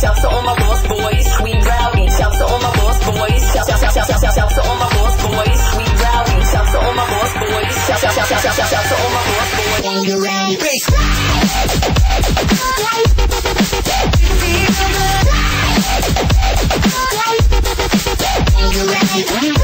Shouts to all my lost boys, we rowdy. To all my lost boys. To all my lost boys, we rowdy. To all my lost boys. To all my lost boys. you. bass.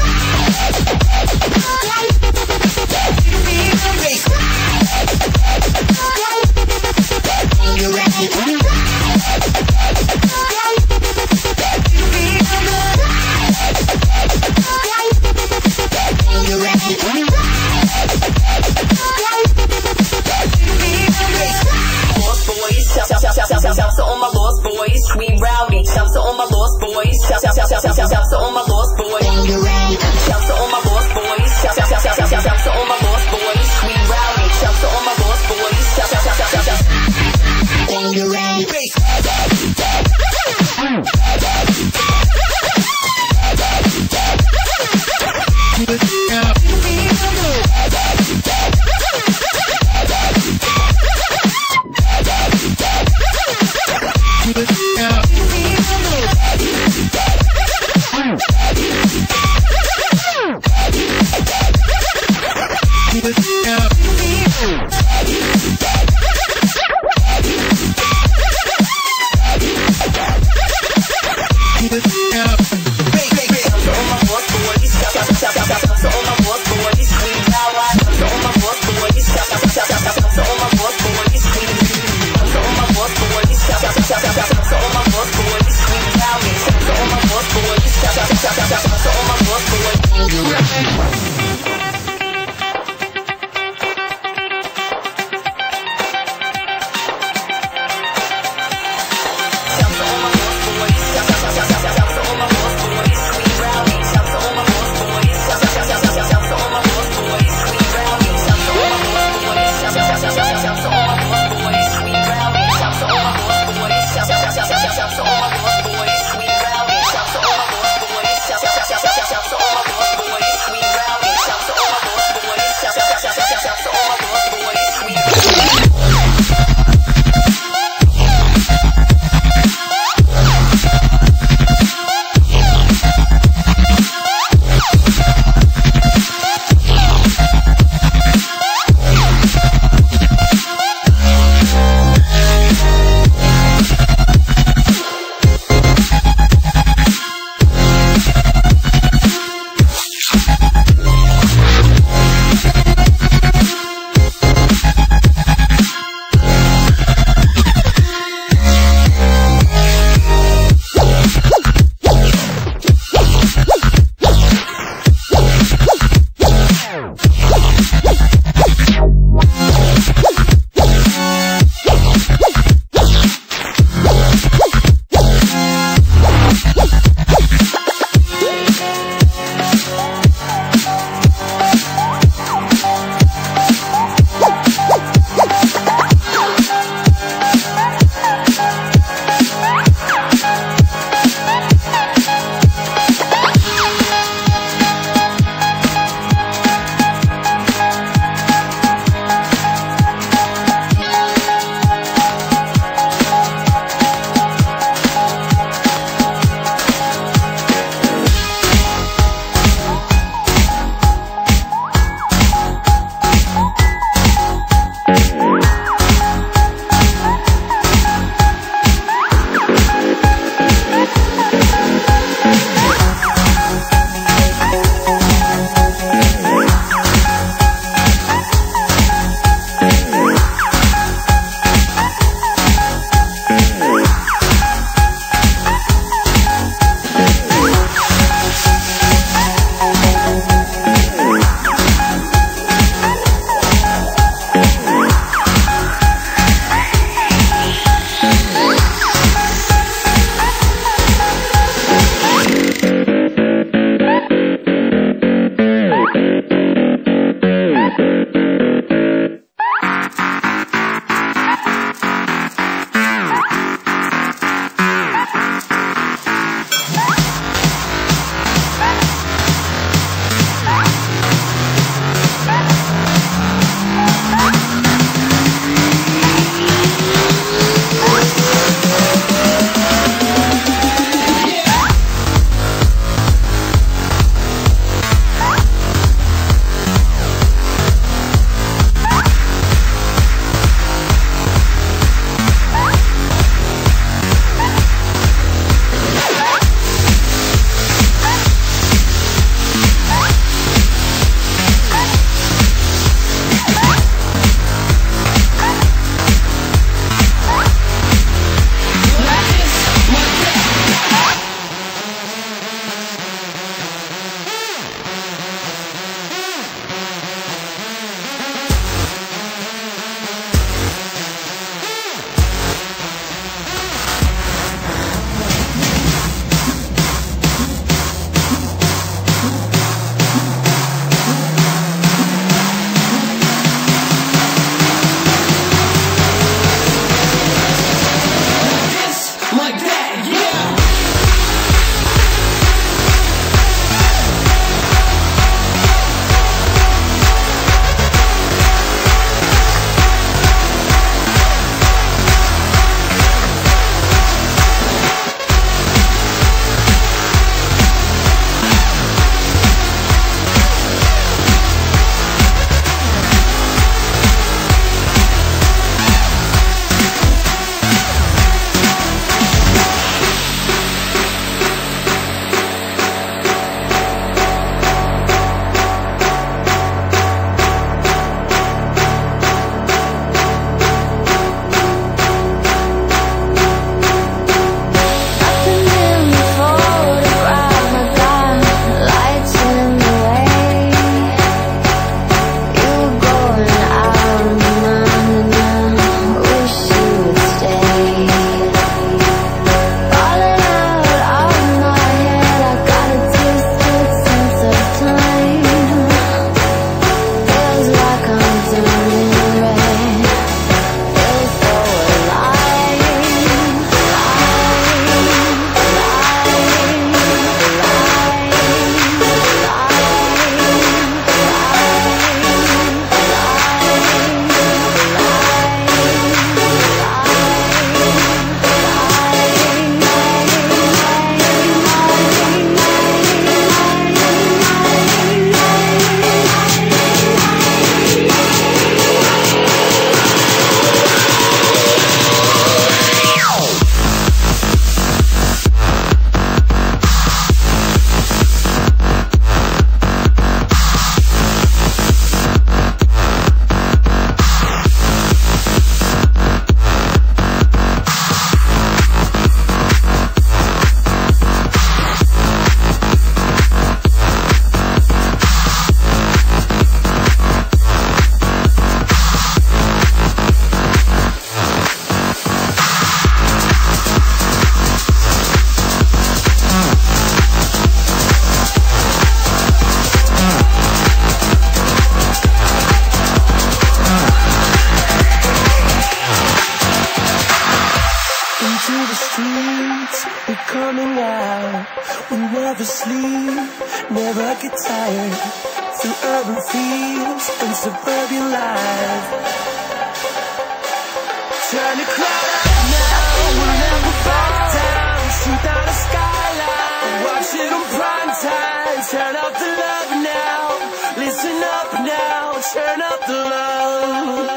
Turn up now, turn up the love.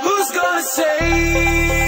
Who's gonna save?